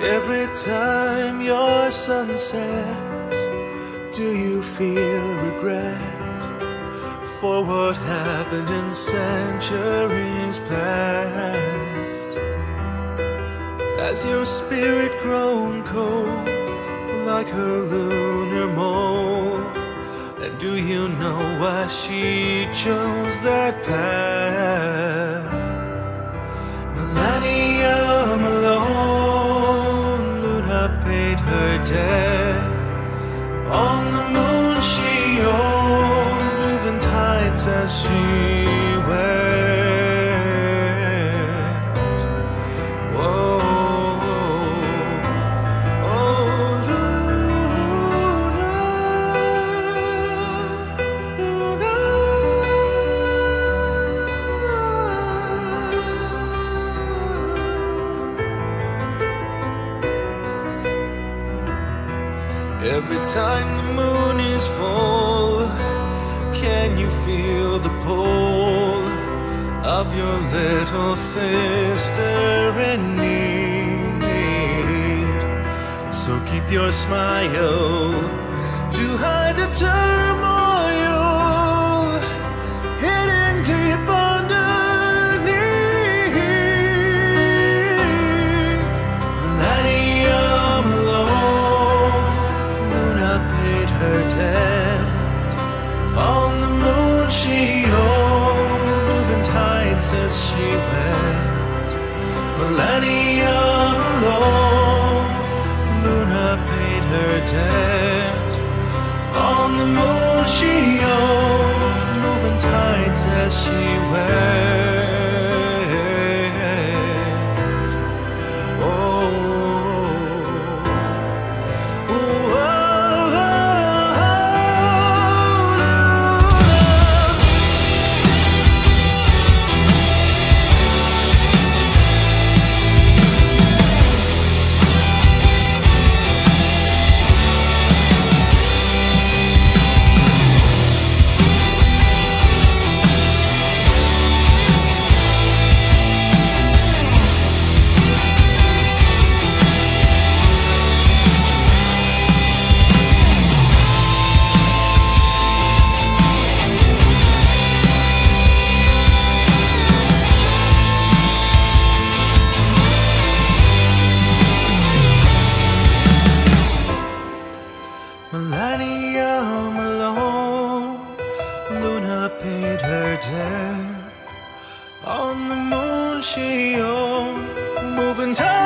Every time your sun sets, do you feel regret for what happened in centuries past? Has your spirit grown cold like a lunar mole? And do you know why she chose that path? Paid Every time the moon is full, can you feel the pull of your little sister in need? So keep your smile to hide the turmoil as she went. Millennium alone, Luna paid her debt. On the moon she owned, moving tides as she went. She moving tides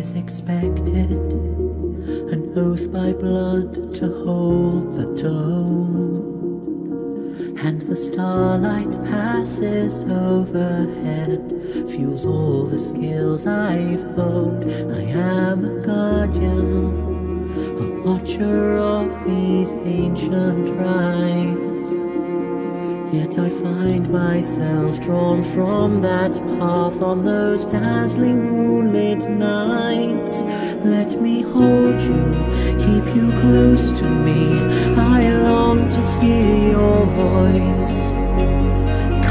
is expected, an oath by blood to hold the tone. And the starlight passes overhead, fuels all the skills I've honed. I am a guardian, a watcher of these ancient rites. Yet I find myself drawn from that path on those dazzling moonlit nights. Let me hold you, keep you close to me. I long to hear your voice.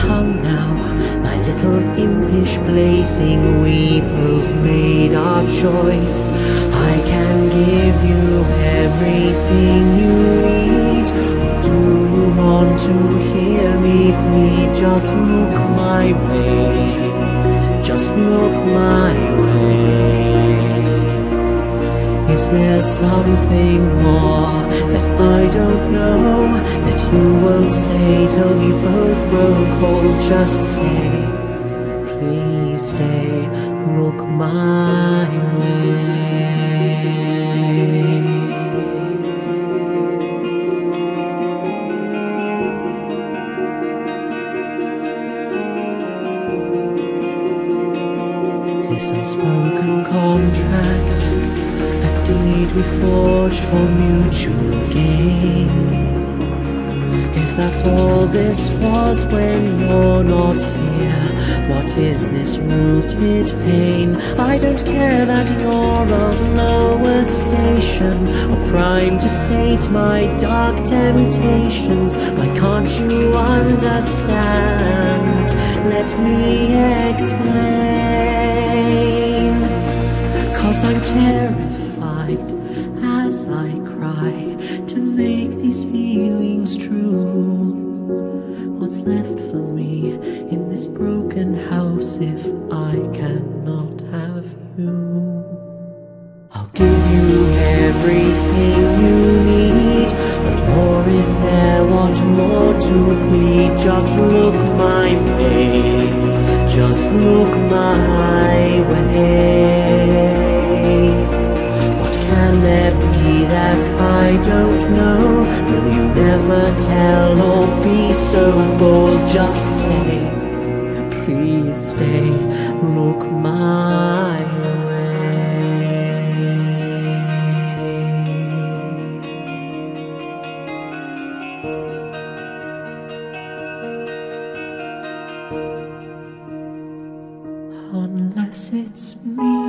Come now, my little impish plaything, we both made our choice. I can give you everything you need. Want to hear me plead? Just look my way. Just look my way. Is there something more that I don't know that you won't say till we've both grown cold? Just say, please stay, look my way. We forged for mutual gain. If that's all this was when you're not here, what is this rooted pain? I don't care that you're of lower station or primed to sate my dark temptations. Why can't you understand? Let me explain. Cause I'm terrified I cry to make these feelings true. What's left for me in this broken house if I cannot have you? I'll give you everything you need. What more is there? What more to plead? Just look my way. Just look my way there be that I don't know? Will you never tell or be so bold? Just say, please stay, look my way. Unless it's me.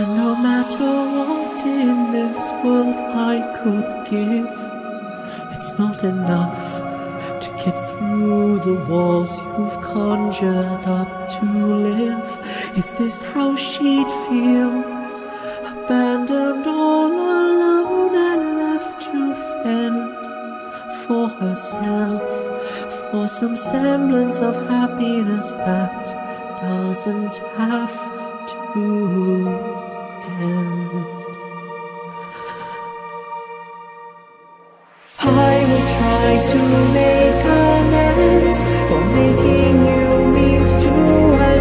And no matter what in this world I could give, it's not enough to get through the walls you've conjured up to live. Is this how she'd feel? Abandoned all alone and left to fend for herself, for some semblance of happiness that doesn't have to I will try to make amends for making you means to an